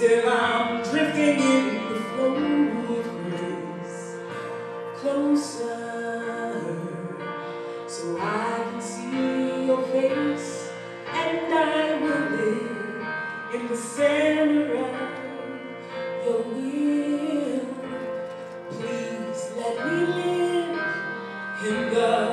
till I'm drifting in the flow of grace. Closer so I can see your face and I will live in the center of your will. Please let me live in the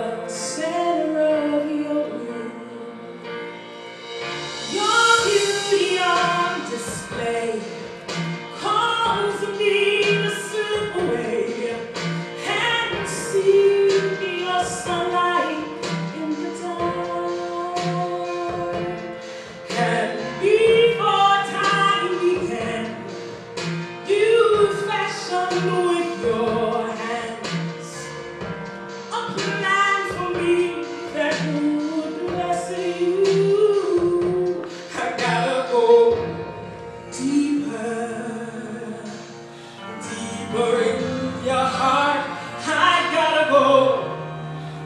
break your heart, I gotta go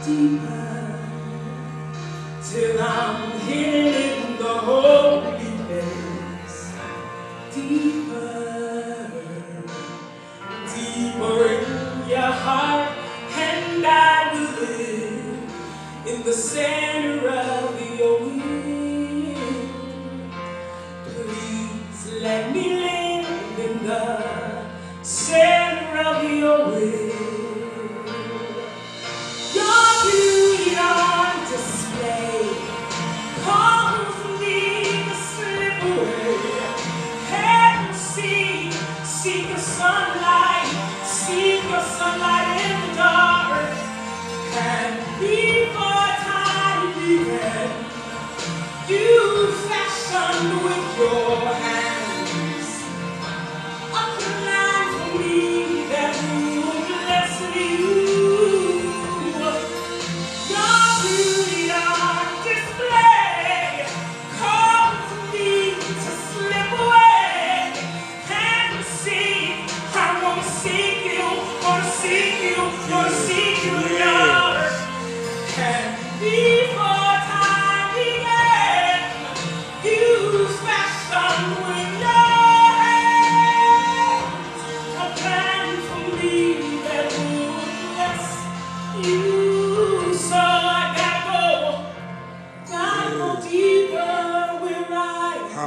deeper till I'm hitting the holy place. Deeper, deeper in your heart, and I will live in the same. with your hands. Up the line for me.